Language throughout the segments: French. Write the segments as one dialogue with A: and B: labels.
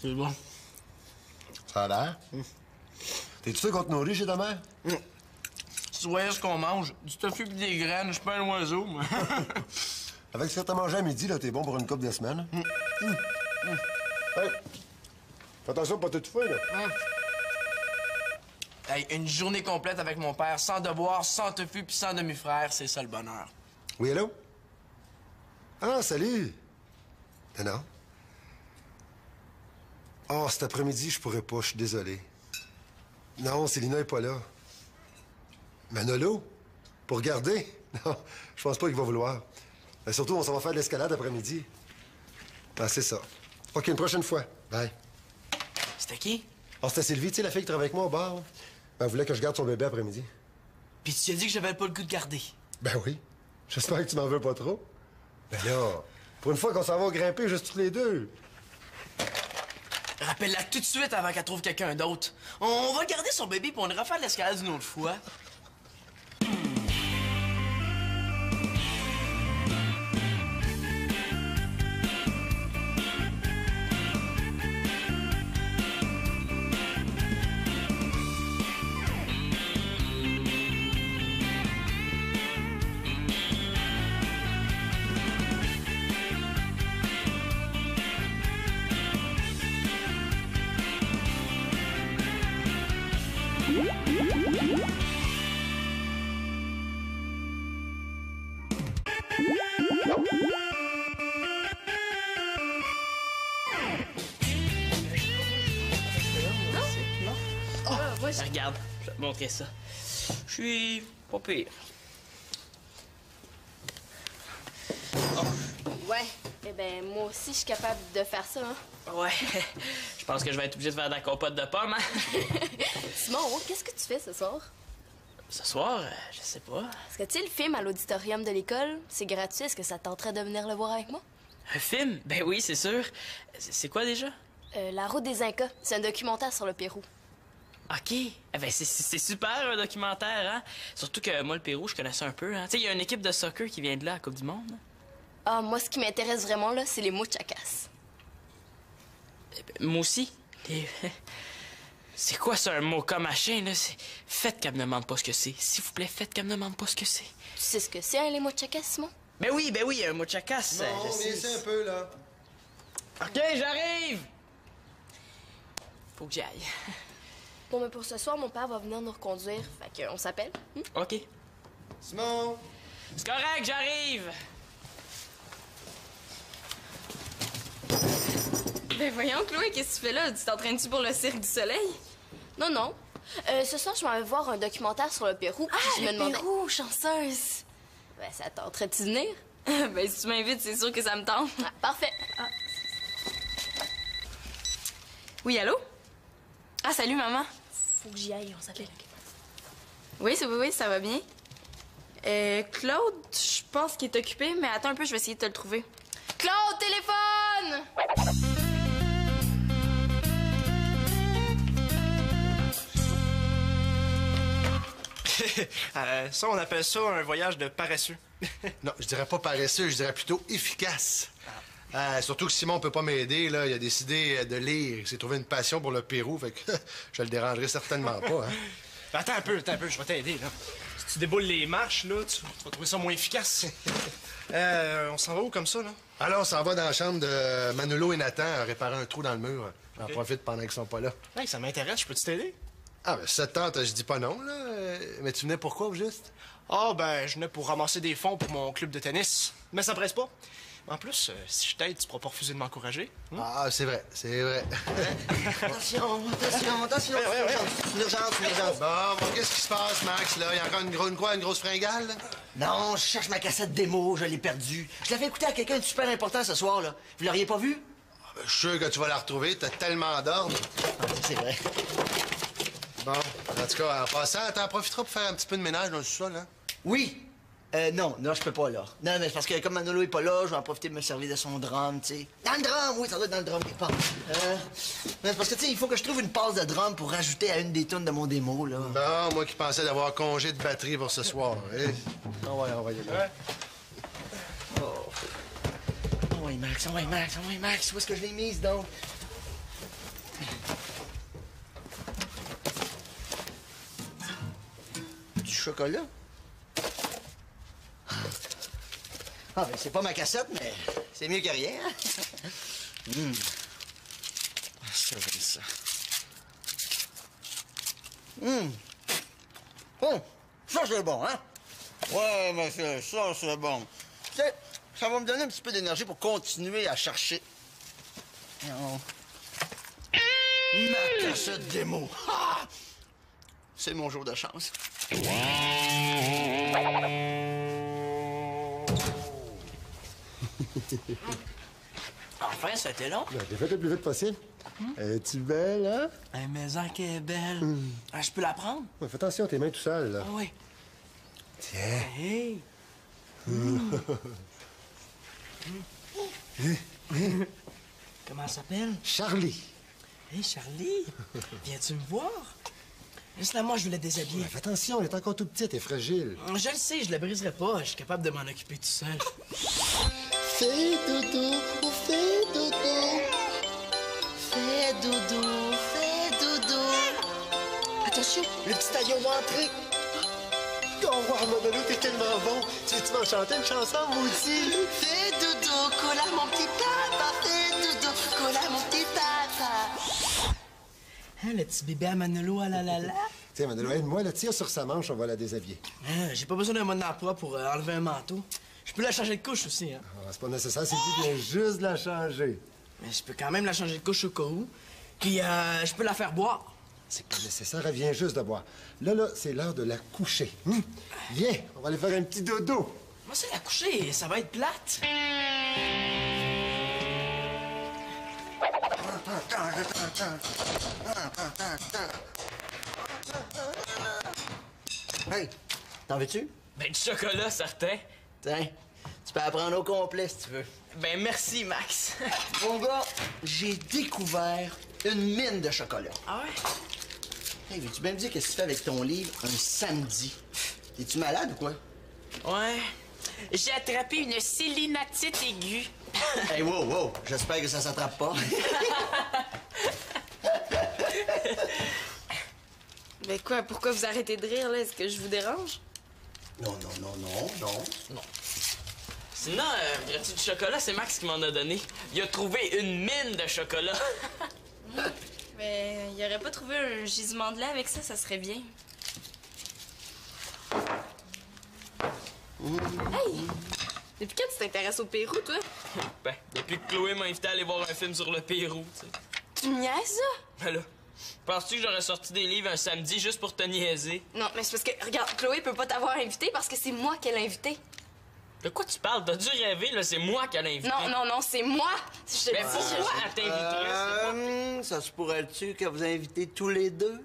A: C'est bon.
B: Ça a l'air. T'es-tu sûr qu'on te nourrit chez ta mère?
A: Tu voyais ce qu'on mange? Du tofu pis des graines. Je suis pas un oiseau, moi.
B: Avec ce que t'as mangé à midi, là, t'es bon pour une couple de semaines. Hum. Hum. Hey, Fais attention de pas t'étouffer, là.
A: hey, une journée complète avec mon père, sans devoir, sans tofu pis sans demi-frère, c'est ça le bonheur.
B: Oui, allô? Ah, salut! Non, non. Oh, cet après-midi, je pourrais pas, je suis désolé. Non, Célina est pas là. Manolo? Pour regarder? Non, je pense pas qu'il va vouloir. Mais surtout, on s'en va faire de l'escalade après-midi. Ah, c'est ça. OK, une prochaine fois. Bye.
A: C'était qui?
B: Oh, c'était Sylvie, tu sais, la fille qui travaille avec moi au bar. Ben, elle voulait que je garde son bébé après-midi.
A: Pis tu as dit que j'avais pas le goût de garder.
B: Ben oui. J'espère que tu m'en veux pas trop. Ben là, pour une fois qu'on s'en va grimper juste tous les deux.
A: Rappelle-la tout de suite avant qu'elle trouve quelqu'un d'autre. On va garder son bébé pour on ira faire l'escalade une autre fois. Regarde, je vais te montrer ça. Je suis pas pire.
C: Ouais. Eh ben, moi aussi, je suis capable de faire ça, hein.
A: Ouais, je pense que je vais être obligé de faire de la compote de pommes, hein?
C: Simon, qu'est-ce que tu fais ce soir?
A: Ce soir, euh, je sais pas.
C: Parce que tu sais, le film à l'auditorium de l'école, c'est gratuit. Est-ce que ça te tenterait de venir le voir avec moi?
A: Un film? Ben oui, c'est sûr. C'est quoi déjà?
C: Euh, La route des Incas. C'est un documentaire sur le Pérou.
A: OK. Eh ben, c'est- super, un documentaire, hein? Surtout que moi, le Pérou, je connais ça un peu, hein? Tu sais, il y a une équipe de soccer qui vient de là à la Coupe du Monde.
C: Ah, moi, ce qui m'intéresse vraiment, là, c'est les muchachas.
A: Eh ben, moi aussi. Les- C'est quoi ça, un mot comme machin, là? C'est- Faites qu'elle me demande pas ce que c'est. S'il vous plaît, faites qu'elle me demande pas ce que c'est.
C: Tu sais ce que c'est, hein, les muchachas, Simon?
A: Ben oui, ben oui, un muchachas. euh, je sais.
B: un peu, là.
A: OK, j'arrive! Faut que j'y aille.
C: Bon, mais pour ce soir, mon père va venir nous reconduire. Fait qu'on s'appelle. Hmm?
A: OK.
B: Simon!
A: C'est correct, j'arrive!
D: Ben voyons, Chloé, qu'est-ce que tu fais là? Tu t'entraînes-tu pour le Cirque du Soleil?
C: Non, non. Euh, ce soir, je m'en vais voir un documentaire sur le Pérou.
D: Ah,
C: je me
D: le
C: demandais.
D: Pérou, chanceuse!
C: Ben, ça tenterait-tu de venir?
D: ben si tu m'invites, c'est sûr que ça me tente.
C: Ah, parfait.
D: Oui, allô? Ah, salut, maman.
C: Faut que j'y aille, on s'appelle.
D: Oui, c'est- oui, oui, ça va bien. Euh, Claude, je pense qu'il est occupé, mais attends un peu, je vais essayer de te le trouver. Claude, téléphone!
E: Euh, ça, on appelle ça un voyage de paresseux.
F: Non, je dirais pas paresseux, je dirais plutôt efficace. Euh, surtout que Simon peut pas m'aider, là. Il a décidé euh, de lire. Il s'est trouvé une passion pour le Pérou, fait que je le dérangerai certainement pas, hein.
E: Ben, attends un peu, attends un peu, je vais t'aider, là. Si tu déboules les marches, là, tu, tu vas trouver ça moins efficace. euh, on s'en va où comme ça, là?
F: Alors, on s'en va dans la chambre de Manolo et Nathan à réparer un trou dans le mur. J'en profite pendant qu'ils sont pas là.
E: Hey, ça m'intéresse, je peux-tu t'aider?
F: Ah, ben, si ça te tente, je dis pas non, là. Euh, Mais tu venais pourquoi, au juste?
E: Ah, ben, je venais pour ramasser des fonds pour mon club de tennis. Mais ça presse pas. En plus, euh, si je t'aide, tu pourras pas refuser de m'encourager.
F: Ah, c'est vrai, c'est vrai.
G: Attention, attention, attention.
E: Ouais, ouais, ouais.
G: Une urgence, une urgence.
F: bon, bon, qu'est-ce qui se passe, Max, là? Il y a encore une, gro- une quoi, une grosse fringale, là?
G: Non, je cherche ma cassette démo, je l'ai perdue. Je l'avais écoutée à quelqu'un de super important ce soir, là. Vous l'auriez pas vue?
F: Ben, Je suis sûr que tu vas la retrouver, t'as tellement d'ordre.
G: Ah, c'est vrai.
F: Bon, en tout cas, en passant, t'en profiteras pour faire un petit peu de ménage dans le sol, hein?
G: Oui. Euh, non, non, je peux pas, là. Non, mais c'est parce que comme Manolo est pas là, je vais en profiter de me servir de son drum, tu sais. Dans le drum, oui, ça doit être dans le drum quelque part. Euh, mais c'est parce que, tu sais, il faut que je trouve une passe de drum pour rajouter à une des tunes de mon démo, là.
F: Bon, moi qui pensais d'avoir congé de batterie pour ce soir. hein? Ah ouais, on va y aller.
G: Oh, ouais, Max, oh, ouais, Max, oh, ouais, Max, où est-ce que je l'ai mise, donc? Chocolat. Ah, ben, c'est pas ma cassette, mais c'est mieux que rien. hein? Hum. Ça, j'aime ça. Hum. Oh, ça, c'est bon, hein? Ouais, monsieur, ça, c'est bon. Tu sais, ça va me donner un petit peu d'énergie pour continuer à chercher. Ma cassette démo. Ah! C'est mon jour de chance.
A: Enfin, c'était long.
B: Ben, t'es fait le plus vite possible. Es-tu belle, hein?
A: Un maison qui est belle. Ah, je peux la prendre?
B: Ouais, fais attention, tes mains tout sales, là.
A: Ah oui.
B: Tiens.
A: Hey! Comment elle s'appelle?
B: Charlie.
A: Hey, Charlie! Viens-tu me voir? Laisse-la moi, je vais la déshabiller.
B: Ouais, fais attention, elle est encore tout petite et fragile.
A: Je le sais, je la briserai pas. Je suis capable de m'en occuper tout seul.
G: Fais dodo, fais dodo. Fais dodo, fais dodo. Attention, le petit aillon va entrer.
B: Oh, wow, Manolo, t'es tellement bon. Tu veux-tu m'en chanter une chanson, maudit?
G: Fais dodo, cola mon petit papa.
A: Hein, le petit bébé à Manolo, ah là là là.
B: Tiens, Manolo, aide-moi, la tire sur sa manche, on va la déshabiller.
A: Hein, J'ai pas besoin d'un mode d'emploi pour euh, enlever un manteau. Je peux la changer de couche aussi, hein.
B: Ah, c'est pas nécessaire, c'est lui qui vient juste de la changer.
A: Mais je peux quand même la changer de couche au cas où. Puis euh, je peux la faire boire.
B: C'est pas nécessaire, elle vient juste de boire. Là, là, c'est l'heure de la coucher. Hum? Viens, on va aller faire un petit dodo.
A: Moi, c'est la coucher, ça va être plate.
G: Hey, t'en veux-tu?
A: Ben, du chocolat, certain.
G: Tiens, tu peux apprendre au complet si tu veux.
A: Ben, merci, Max.
G: Mon gars, j'ai découvert une mine de chocolat.
A: ah ouais?
G: Hey, veux-tu bien me dire qu'est-ce que tu fais avec ton livre un samedi? Es-tu malade ou quoi?
A: Ouais. J'ai attrapé une célinatite aiguë.
G: hey, wow, wow, j'espère que ça s'attrape pas.
D: Ben quoi, pourquoi vous arrêtez de rire, là? Est-ce que je vous dérange?
G: non, non, non, non, non.
A: Sinon, euh, y a-tu du chocolat? C'est Max qui m'en a donné. Il a trouvé une mine de chocolat.
D: Ben, il aurait pas trouvé un gisement de lait avec ça, ça serait bien. Hey! Depuis quand tu t'intéresses au Pérou, toi?
A: ben, depuis que Chloé m'a invité à aller voir un film sur le Pérou, tu sais.
D: Tu me niaises, ça?
A: Ben là, penses-tu que j'aurais sorti des livres un samedi juste pour te niaiser?
D: Non, mais c'est parce que, regarde, Chloé peut pas t'avoir invité parce que c'est moi qui l'ai invité.
A: De quoi tu parles? T'as dû rêver, là, c'est moi qui l'ai invité.
D: Non, non, non, c'est moi! Je
A: Mais pourquoi elle t'inviterait?
G: Euh, ça se pourrait-tu que vous invitez tous les deux?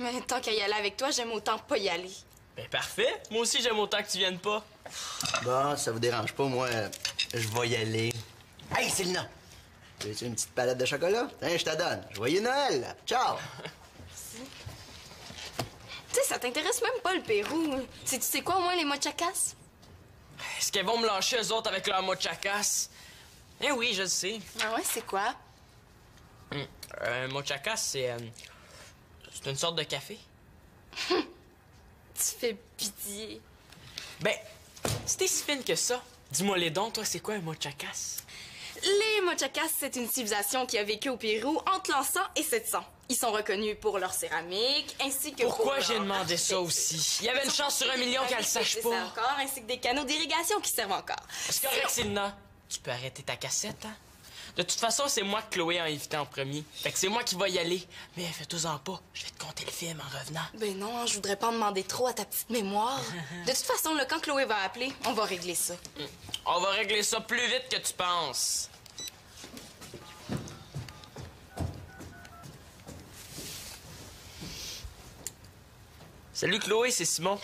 D: Mais tant qu'à y aller avec toi, j'aime autant pas y aller.
A: Ben parfait. Moi aussi, j'aime autant que tu viennes pas.
G: Bon, ça vous dérange pas, moi, je vais y aller. Hey, Célina! Veux-tu une petite palette de chocolat? Tiens, je te donne. Joyeux Noël! Ciao!
D: Tu sais, ça t'intéresse même pas le Pérou. Tu sais quoi au moins les mochacas?
A: Est-ce qu'elles vont me lâcher eux autres avec leur mochacas? Eh oui, je le sais.
D: Ah ouais, c'est quoi?
A: Hum, Un mochacas, c'est. euh, c'est une sorte de café.
D: Tu fais pitié.
A: Ben, t'es si fine que ça, dis-moi les dons, toi, c'est quoi un mochacas?
D: Les mochacas, c'est une civilisation qui a vécu au Pérou entre l'an 100 et 700. Ils sont reconnus pour leur céramique, ainsi que pour
A: Pourquoi j'ai demandé ça aussi? Il y avait une chance sur un million qu'elle le sache pas.
D: encore, ainsi que des canaux d'irrigation qui servent encore.
A: C'est correct, Sylna. Tu peux arrêter ta cassette, hein? De toute façon, c'est moi que Chloé a invité en premier. Fait que c'est moi qui vais y aller. Mais fais-toi-en pas. Je vais te compter le film en revenant.
D: Ben non, hein, je voudrais pas en demander trop à ta petite mémoire. De toute façon, là, quand Chloé va appeler, on va régler ça.
A: On va régler ça plus vite que tu penses. Salut Chloé, c'est Simon.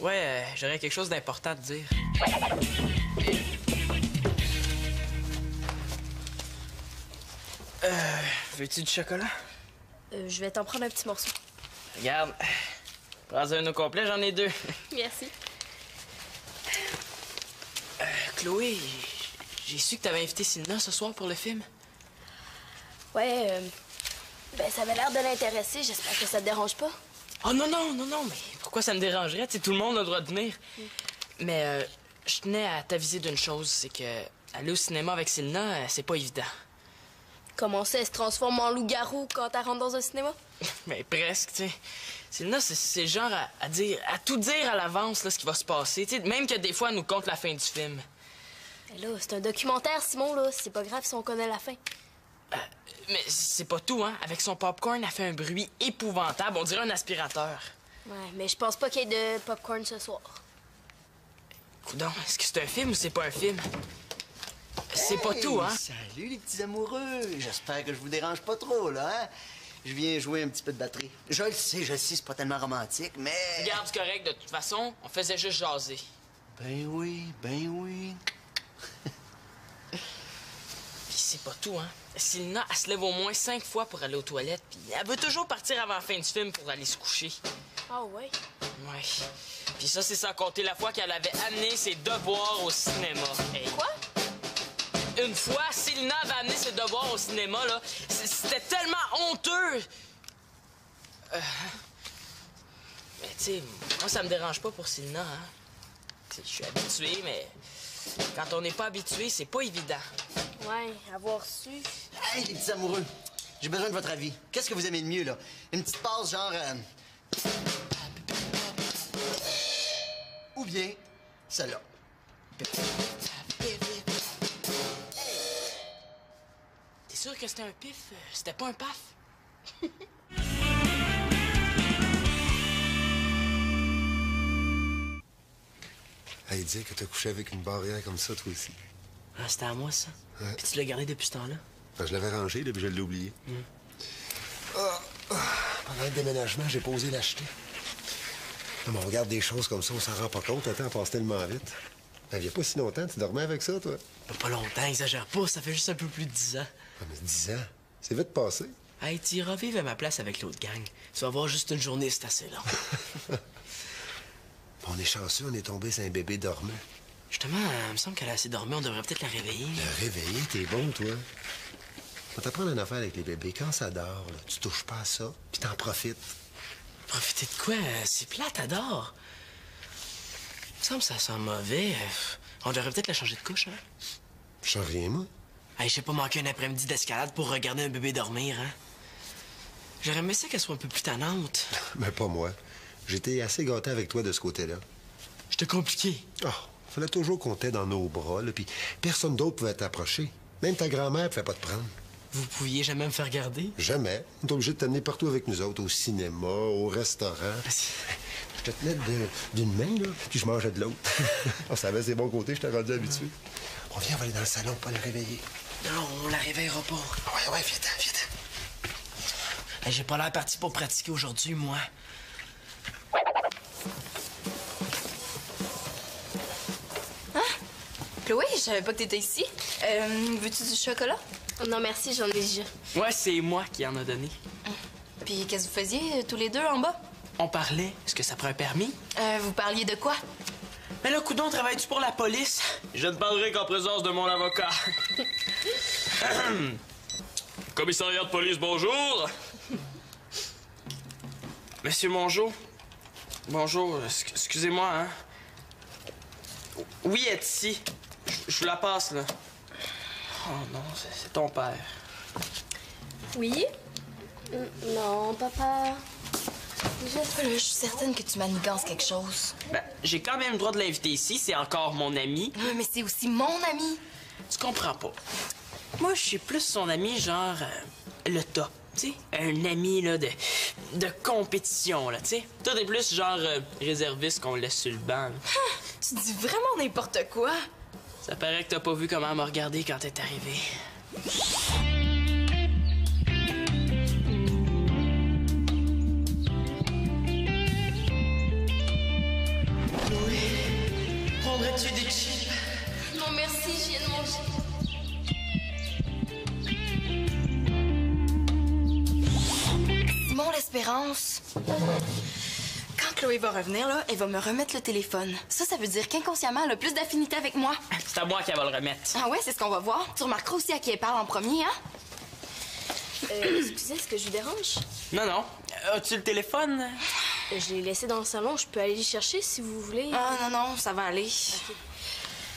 A: Ouais, euh, j'aurais quelque chose d'important à te dire. Euh, veux-tu du chocolat?
C: Euh, je vais t'en prendre un petit morceau.
A: Regarde, prends un au complet, j'en ai deux.
C: Merci.
A: Chloé, j'ai su que t'avais invité Sylna ce soir pour le film.
C: Ouais, euh, ben ça avait l'air de l'intéresser. J'espère que ça te dérange pas.
A: Oh non, non, non, non, mais pourquoi ça me dérangerait? Tu sais, tout le monde a le droit de venir. Mais euh, je tenais à t'aviser d'une chose, c'est que aller au cinéma avec Silna, euh, c'est pas évident.
C: Comment ça, elle se transforme en loup-garou quand elle rentre dans un cinéma?
A: Mais presque, tu sais. Silna, c'est- genre à, à dire, à tout dire à l'avance, là, ce qui va se passer. Tu sais, même que des fois, elle nous compte la fin du film.
C: Eh Là, c'est un documentaire, Simon, là. C'est pas grave si on connaît la fin.
A: Mais c'est pas tout, hein. Avec son popcorn, elle fait un bruit épouvantable. On dirait un aspirateur.
C: Ouais, mais je pense pas qu'il y ait de popcorn ce soir.
A: Coudon, est-ce que c'est un film ou c'est pas un film? C'est pas tout, hein?
G: Salut les petits amoureux. J'espère que je vous dérange pas trop, là, hein? Je viens jouer un petit peu de batterie. Je le sais, je le sais, c'est pas tellement romantique, mais.
A: Regarde, c'est correct. De toute façon, on faisait juste jaser.
G: Ben oui, ben oui.
A: Puis c'est pas tout, hein? Silna, elle se lève au moins cinq fois pour aller aux toilettes, puis elle veut toujours partir avant la fin du film pour aller se coucher.
C: Ah ouais?
A: Ouais. Puis ça, c'est sans compter la fois qu'elle avait amené ses devoirs au cinéma. Hey.
C: Quoi?
A: Une fois, Silna avait amené ses devoirs au cinéma, là. C'était tellement honteux! Euh, Mais tu sais, moi, ça me dérange pas pour Silna, hein. Tu sais, Je suis habitué, mais quand on n'est pas habitué, c'est pas évident.
C: Ouais, avoir su.
G: Hey, les petits amoureux, j'ai besoin de votre avis. Qu'est-ce que vous aimez de mieux, là? Une petite passe genre. euh, Ou bien celle-là.
A: Sûr que c'était un pif? euh, C'était pas un paf?
B: Elle dit que t'as couché avec une barrière comme ça, toi aussi.
A: Ah, c'était à moi, ça.
B: Ouais.
A: Puis tu l'as gardé depuis ce temps-là?
B: Enfin, je l'avais rangé, là, puis je l'ai oublié. Ah, ah, pendant le déménagement, j'ai pas osé l'acheter. On regarde des choses comme ça, on s'en rend pas compte. Le temps passe tellement vite. Il n'y a pas si longtemps, tu dormais avec ça, toi?
A: Pas, pas longtemps, exagère pas, ça fait juste un peu plus de 10 ans.
B: Ah, mais 10 ans. C'est vite passé.
A: Hey, tu iras vivre à ma place avec l'autre gang. Tu vas voir juste une journée, c'est assez long.
B: On est chanceux, on est tombé sur un bébé dormant.
A: Justement, euh, il me semble qu'elle a assez dormi, on devrait peut-être la réveiller.
B: Le réveiller, t'es bon, toi. On t'apprendre une affaire avec les bébés. Quand ça dort, là, tu touches pas à ça, puis t'en profites.
A: Profiter de quoi? Euh, C'est plate, adore. Il me semble que ça sent mauvais. Euh, On devrait peut-être la changer de couche, hein?
B: Je sens rien, moi.
A: Hey, je sais pas manquer un après-midi d'escalade pour regarder un bébé dormir, hein? J'aurais aimé ça qu'elle soit un peu plus tannante.
B: Mais pas moi. J'étais assez gâté avec toi de ce côté-là.
A: J'étais compliqué.
B: Ah, fallait toujours qu'on t'ait dans nos bras, là, puis personne d'autre pouvait t'approcher. Même ta grand-mère pouvait pas te prendre.
A: Vous pouviez jamais me faire garder?
B: Jamais. On est obligé de t'amener partout avec nous autres, au cinéma, au restaurant. Je te tenais d'une main, là, puis je mangeais de l'autre. on savait ses bons côtés, je t'ai rendu habitué. On vient, on va aller dans le salon, pas la réveiller.
A: Non, on la réveillera pas.
B: Ouais, ouais, viens-t'en, viens-t'en.
A: Hey, J'ai pas l'air parti pour pratiquer aujourd'hui, moi.
D: Chloé, je savais pas que t'étais ici. Euh, veux-tu du chocolat?
C: Non, merci, j'en ai déjà.
A: Ouais, c'est moi qui en a donné.
D: Puis qu'est-ce que vous faisiez euh, tous les deux en bas?
A: On parlait. Est-ce que ça prend un permis?
D: Euh, vous parliez de quoi?
A: Mais là, Coudon, travailles-tu pour la police? Je ne parlerai qu'en présence de mon avocat. Commissariat de police, bonjour. Monsieur Mongeau. Bonjour, excusez-moi, hein. Oui, elle est ici. Je- vous la passe, là. Oh non, c'est ton père.
C: Oui? Non, papa.
D: Je, je suis certaine que tu manigances quelque chose.
A: Ben, j'ai quand même le droit de l'inviter ici, c'est encore mon ami.
D: Euh, Mais c'est aussi mon ami.
A: Tu comprends pas. Moi, je suis plus son ami, genre euh, le top. Tu sais, un ami là, de, de compétition, là, tu sais. Toi, t'es plus genre euh, réserviste qu'on laisse sur le banc. là.
D: Tu dis vraiment n'importe quoi.
A: Ça paraît que t'as pas vu comment elle m'a regardé quand t'es arrivé. Prendrais-tu des
D: Quand Chloé va revenir, là, elle va me remettre le téléphone. Ça, ça veut dire qu'inconsciemment, elle a plus d'affinité avec moi.
A: C'est à moi qu'elle va le remettre.
D: Ah ouais, c'est ce qu'on va voir. Tu remarqueras aussi à qui elle parle en premier, hein?
C: Euh, excusez, est-ce que je vous dérange?
A: Non, non. As-tu le téléphone?
C: Je l'ai laissé dans le salon. Je peux aller le chercher si vous voulez.
D: Ah, non, non, ça va aller.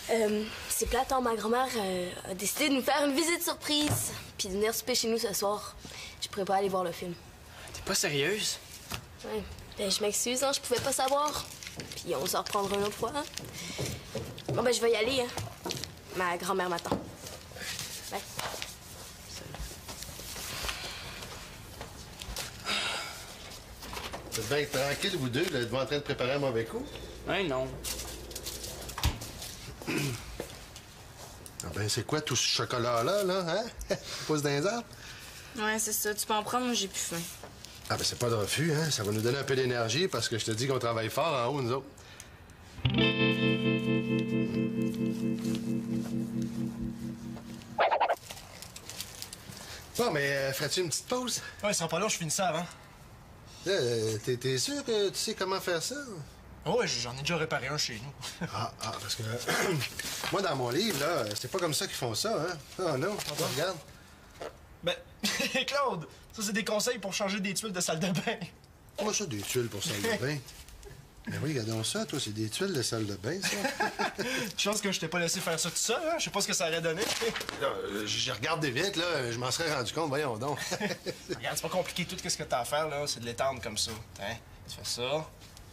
C: Euh, c'est plate, hein, ma grand-mère euh, a décidé de nous faire une visite surprise. Puis de venir souper chez nous ce soir. Je pourrais pas aller voir le film.
H: T'es pas sérieuse?
C: Ouais. Ben, je m'excuse, hein, je pouvais pas savoir. Puis on se reprendra une autre fois. hein. Bon, ben, je vais y aller. Hein. Ma grand-mère m'attend. Bye.
F: Vous êtes bien tranquille, vous deux, là, êtes-vous en train de préparer un mauvais coup?
H: Hein, non.
F: Ah ben, c'est quoi tout ce chocolat-là, là, hein? Pousse dans les arbres?
D: Ouais, c'est ça. Tu peux en prendre, moi, j'ai plus faim.
F: Ah ben, c'est pas de refus, hein? Ça va nous donner un peu d'énergie parce que je te dis qu'on travaille fort en haut, nous autres. Bon, mais euh, ferais-tu une petite pause?
E: Ouais, sont pas là, je finis ça avant.
F: Euh, t'es, sûr que tu sais comment faire ça?
E: Oh, ouais, j'en ai déjà réparé un chez nous.
F: Ah, ah, parce que moi, dans mon livre, là, c'est pas comme ça qu'ils font ça, hein? Ah non, regarde.
E: Ben, Claude, ça, c'est des conseils pour changer des tuiles de salle de bain.
F: Moi, ça, des tuiles pour salle de bain. Mais oui, regardons ça, toi, c'est des tuiles de salle de bain, ça.
E: Chance que je t'ai pas laissé faire ça tout seul, hein? Je sais pas ce que ça aurait donné.
F: Euh, j'ai regardé vite, là, je m'en serais rendu compte, voyons donc.
E: Regarde, c'est pas compliqué, tout ce que t'as à faire, là, c'est de l'étendre comme ça. Hein? Tu fais ça.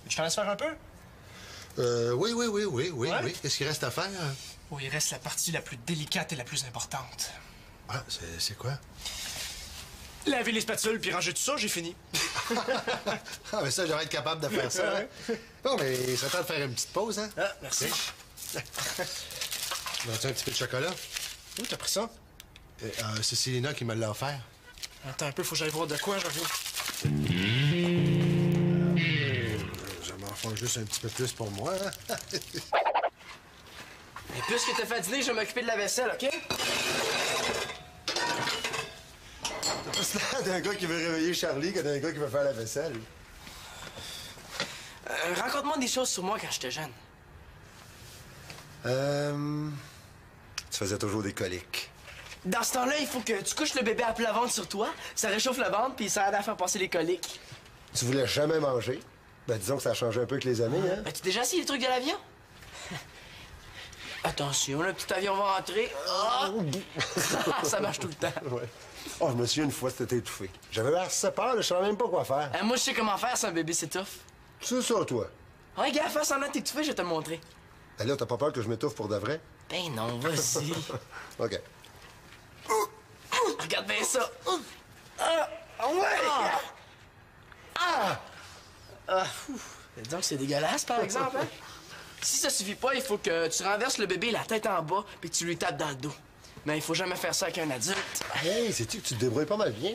E: Tu t'en laisses faire un peu?
F: euh, oui, oui, oui, oui, oui,
E: Ouais?
F: oui. Qu'est-ce qu'il reste à faire?
E: Oh, il reste la partie la plus délicate et la plus importante.
F: Ah, c'est quoi?
E: Laver les spatules puis ranger tout ça, j'ai fini.
F: Ah, mais ça, j'aurais été capable de faire ça. hein. Bon, mais ça tente de faire une petite pause, hein?
E: Ah, merci.
F: Veux-tu un petit peu de chocolat?
E: Où t'as pris ça?
F: Euh, euh, c'est Célina qui me l'a offert.
E: Attends un peu, faut que j'aille voir de quoi, je reviens.
F: Je m'en fais juste un petit peu plus pour moi, hein?
H: Et puisque t'as fait dîner, je vais m'occuper de la vaisselle, OK?
B: L'air d'un gars qui veut réveiller Charlie que d'un gars qui veut faire la vaisselle.
H: Euh, Raconte-moi des choses sur moi quand j'étais jeune.
B: Euh. Tu faisais toujours des coliques.
H: Dans ce temps-là, il faut que tu couches le bébé à plat ventre sur toi, ça réchauffe le ventre, puis ça aide à faire passer les coliques.
B: Tu voulais jamais manger. Ben, disons que ça a changé un peu avec les années, hein?
H: As-tu déjà essayé les trucs de l'avion? Attention, le petit avion va entrer. Ah! ça marche tout le temps.
B: Ouais. Oh, je me souviens une fois, c'était étouffé. J'avais assez peur, je savais même pas quoi faire.
H: Euh, moi, je sais comment faire ça, un bébé s'étouffe.
B: C'est ça, toi?
H: Ouais, gars, fais semblant t'étouffer, je vais te montrer.
B: Ben là, t'as pas peur que je m'étouffe pour de vrai?
H: Ben non, vas-y.
B: OK.
H: Regarde bien ça. Ah, ah ouais! Ah! Ah. Disons que c'est dégueulasse, par exemple. Hein? Si ça suffit pas, il faut que tu renverses le bébé la tête en bas puis tu lui tapes dans le dos. Mais il faut jamais faire ça avec un adulte.
B: Hey, sais-tu que tu te débrouilles pas mal bien?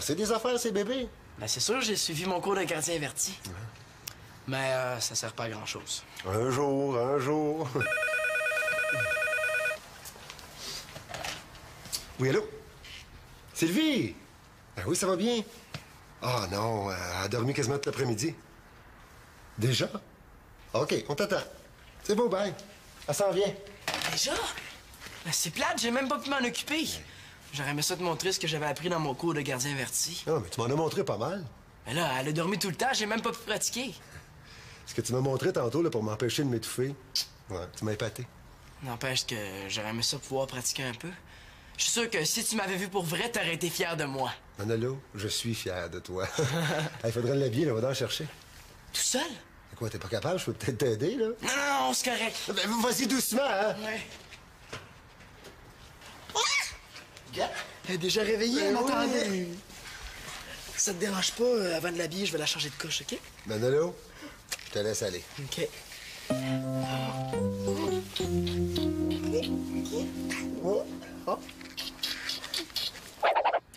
B: C'est des affaires, ces bébés.
H: Ben c'est sûr, j'ai suivi mon cours de gardien averti. Mais euh, ça sert pas à grand-chose.
B: Un jour, un jour. oui, allô? Sylvie! Ben oui, ça va bien. Ah non, elle a dormi quasiment tout l'après-midi. Déjà? OK, on t'attend. C'est beau, bye. Elle s'en vient.
H: Déjà? Ben, c'est plate, j'ai même pas pu m'en occuper. J'aurais aimé ça te montrer ce que j'avais appris dans mon cours de gardien averti.
B: Non, mais tu m'en as montré pas mal.
H: Mais là, elle a dormi tout le temps, j'ai même pas pu pratiquer.
B: Ce que tu m'as montré tantôt là, pour m'empêcher de m'étouffer. Ouais, tu m'as épaté.
H: N'empêche que j'aurais aimé ça pouvoir pratiquer un peu. Je suis sûr que si tu m'avais vu pour vrai, t'aurais été fier de moi.
B: Manolo, je suis fier de toi. Il faudrait l'habiller, là, va en chercher.
H: Tout seul?
B: Quoi, t'es pas capable? Je peux peut-être t'aider, là?
H: Non, non, non, c'est correct.
B: Ben, vas-y doucement, hein?
H: Ouais.
G: Elle est déjà réveillée, elle
B: Ben
G: m'attendait.
B: oui.
G: Ça te dérange pas, euh, avant de l'habiller, je vais la changer de couche, OK?
B: Manolo, je te laisse aller.
H: OK.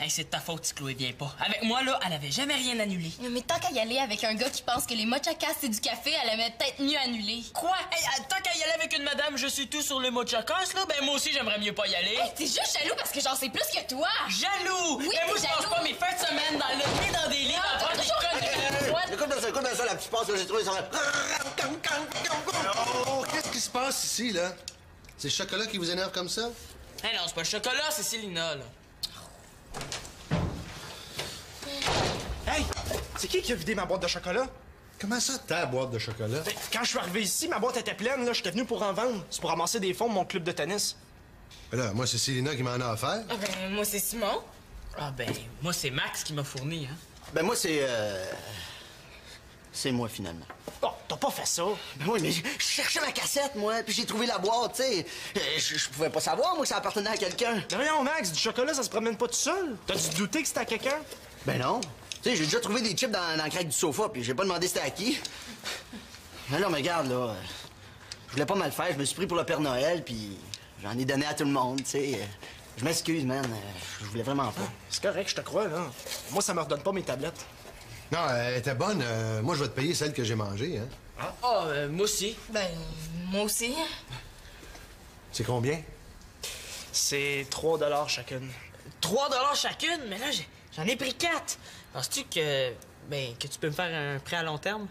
H: Hey, c'est de ta faute si Chloé vient pas. Avec moi, là, elle avait jamais rien annulé.
C: Mais tant qu'à y aller avec un gars qui pense que les mochakas c'est du café, elle aimerait peut-être mieux annuler.
H: Quoi? Hey, euh, tant qu'à y aller avec une madame, je suis tout sur le mot de chacas, là, ben moi aussi, j'aimerais mieux pas y aller.
C: T'es juste jaloux parce que j'en sais plus que toi.
H: Jaloux!
C: Oui,
H: mais moi,
C: t'es
H: je passe pas mes fins de semaine dans le nez dans des livres à prendre des connes de droite.
G: Écoute bien ça, écoute bien ça, la petite passe que j'ai trouvée sur la...
F: Oh, qu'est-ce qui se passe ici, là? C'est le chocolat qui vous énerve comme ça?
H: Hey, non, c'est pas le chocolat, c'est Célina, là.
E: Hey! C'est qui qui a vidé ma boîte de chocolat?
F: Comment ça, ta boîte de chocolat?
E: Ben, Quand je suis arrivé ici, ma boîte était pleine, là. J'étais venu pour en vendre. C'est pour ramasser des fonds de mon club de tennis.
F: Ben Là, moi, c'est Célina qui m'en a offert.
A: Ah ben, moi, c'est Simon. Ah ben, moi, c'est Max qui m'a fourni, hein.
G: Ben moi, c'est... euh, C'est moi, finalement.
E: Bon, t'as pas fait ça.
G: Ben oui, mais je cherchais ma cassette, moi, puis j'ai trouvé la boîte, tu sais. Euh, Je je pouvais pas savoir, moi, que ça appartenait à quelqu'un.
E: Mais voyons, Max, du chocolat, ça se promène pas tout seul. T'as dû te douter que c'était à quelqu'un?
G: Ben non. Tu sais, j'ai déjà trouvé des chips dans, dans la craque du sofa, puis j'ai pas demandé c'était à qui. Mais non, mais regarde, là, je voulais pas mal faire. Je me suis pris pour le Père Noël, puis j'en ai donné à tout le monde, tu sais. Je m'excuse, man. euh, Je voulais vraiment pas.
E: C'est correct, je te crois, là. Moi, ça me redonne pas mes tablettes.
F: Non, elle était bonne. Euh, moi, je vais te payer celle que j'ai mangée, hein.
A: Ah, euh, moi aussi.
D: Ben, moi aussi.
F: C'est combien?
E: C'est 3 dollars chacune.
A: 3 dollars chacune, mais là, j'en ai pris 4. Penses-tu que, ben, que tu peux me faire un prêt à long terme?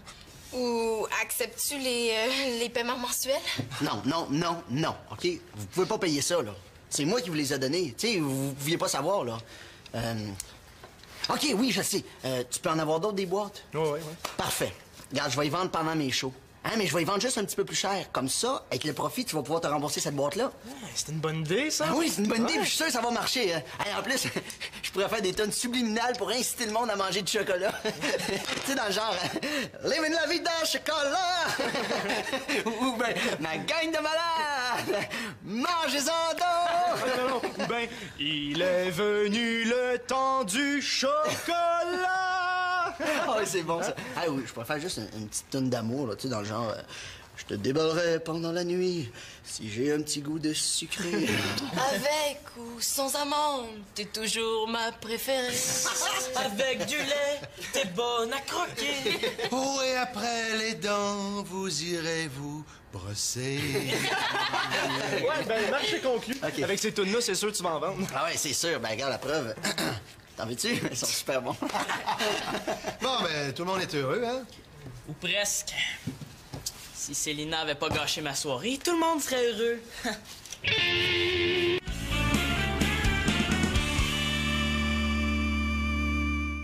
D: Ou acceptes-tu les, euh, les paiements mensuels?
G: Non, non, non, non, OK? Vous pouvez pas payer ça, là. C'est moi qui vous les ai donnés. Tu sais, vous, pouviez pas savoir, là. Euh... OK, oui, je sais. Euh, tu peux en avoir d'autres, des boîtes?
E: Oui, oui, oui.
G: Parfait. Regarde, je vais y vendre pendant mes shows. Hein, mais je vais y vendre juste un petit peu plus cher. Comme ça, avec le profit, tu vas pouvoir te rembourser cette boîte-là.
E: C'est une bonne idée, ça?
G: Ah oui, c'est une bonne idée,
E: Ouais.
G: puis je suis sûr que ça va marcher. Hein. En plus, je pourrais faire des tonnes subliminales pour inciter le monde à manger du chocolat. tu sais, dans le genre, hein, living la vie dans le chocolat! Ou ben, ma gang de malades! Mangez-en donc!
E: Non. Ou ben, il est venu le temps du chocolat!
G: Ah oui, c'est bon, ça. Ah oui, je pourrais faire juste une, une petite tonne d'amour, là, tu sais, dans le genre... euh, je te déballerai pendant la nuit si j'ai un petit goût de sucré.
D: Avec ou sans amande, t'es toujours ma préférée.
A: Avec du lait, t'es bonne à croquer.
F: Oh, et après les dents, vous irez vous brosser.
E: Ouais, ben, marché conclu. Avec ces tunes-là, c'est sûr que tu vas en vendre.
G: ah ouais, c'est sûr. Ben, regarde la preuve. T'en veux-tu? Ils sont super bons.
F: bon, ben, tout le monde est heureux, hein?
A: Ou presque. Si Célina avait pas gâché ma soirée, tout le monde serait heureux.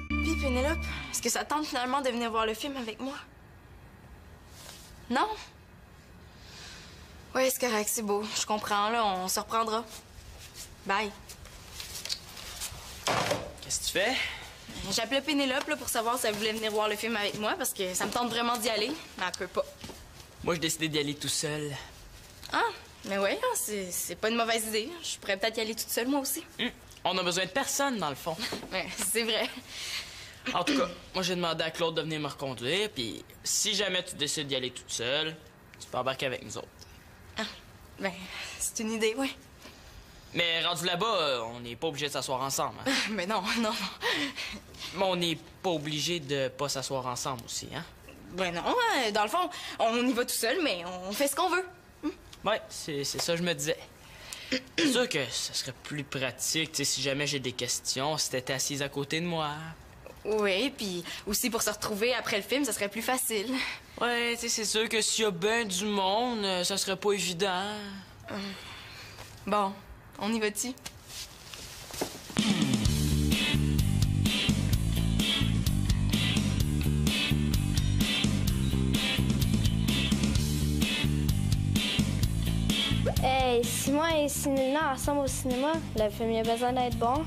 D: Puis Pénélope, est-ce que ça tente finalement de venir voir le film avec moi? Non? Oui, c'est correct, c'est beau. Je comprends, là, on se reprendra. Bye.
A: Qu'est-ce que tu fais?
D: J'appelais Pénélope là, pour savoir si elle voulait venir voir le film avec moi parce que ça me tente vraiment d'y aller, mais elle peut pas.
A: Moi, j'ai décidé d'y aller tout seul.
D: Ah, mais ouais, hein, c'est pas une mauvaise idée. Je pourrais peut-être y aller toute seule, moi aussi.
A: Hum, On a besoin de personne, dans le fond.
D: Ouais, c'est vrai.
A: En tout cas, moi, j'ai demandé à Claude de venir me reconduire, puis si jamais tu décides d'y aller toute seule, tu peux embarquer avec nous autres.
D: Ben, c'est une idée, ouais.
A: Mais rendu là-bas, euh, on n'est pas obligé de s'asseoir ensemble. hein.
D: Mais non, non.
A: Mais on n'est pas obligé de pas s'asseoir ensemble aussi, hein?
D: Ben non, hein, dans le fond, on y va tout seul, mais on fait ce qu'on veut.
A: Ouais, c'est ça que je me disais. C'est sûr que ce serait plus pratique, si jamais j'ai des questions, si t'étais assise à côté de moi.
D: Oui, puis aussi pour se retrouver après le film, ça serait plus facile.
A: Ouais, tu c'est sûr que s'il y a ben du monde, euh, ça serait pas évident.
D: Bon, on y va-tu?
C: Hey, si moi et Cinéna ensemble au cinéma, le film il a besoin d'être bon.